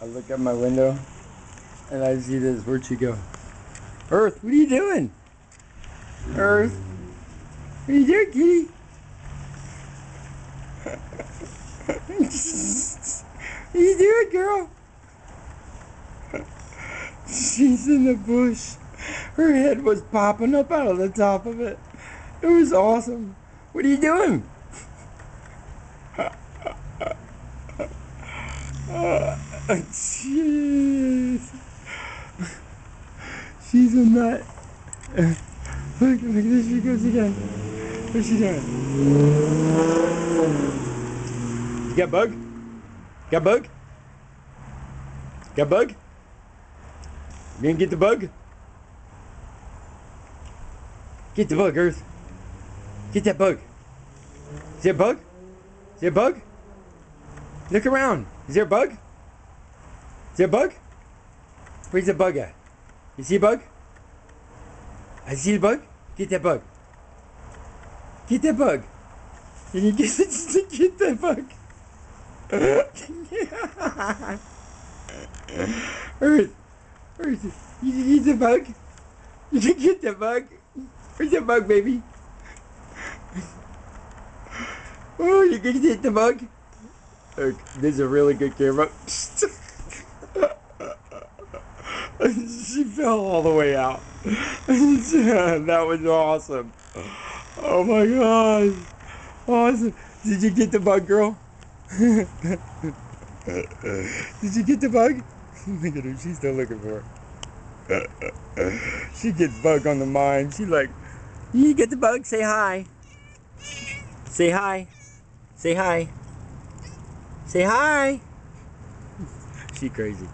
I look out my window and I see this. Where'd she go? Earth, what are you doing? Earth, what are you doing, kitty? what are you doing, girl? She's in the bush. Her head was popping up out of the top of it. It was awesome. What are you doing? Oh, jeez. She's a nut. Look, look, there she goes again. What's she doing? You got bug? Got bug? Got bug? You gonna get the bug? Get the bug, Earth. Get that bug. Is there a bug? Is there a bug? Look around. Is there a bug? Is there a bug? Where's the bug at? You see a bug? I see the bug. Get that bug. Get that bug. Can you get, get that bug? Earth. Earth. You can get the bug. You can get the bug. Where's the bug, baby? Oh, you can get the bug? This is a really good camera. she fell all the way out. that was awesome. Oh my gosh. Awesome. Did you get the bug, girl? Did you get the bug? Look at her. She's still looking for her. she gets bug on the mind. She like, you get the bug? Say hi. Say hi. Say hi. Say hi. She crazy.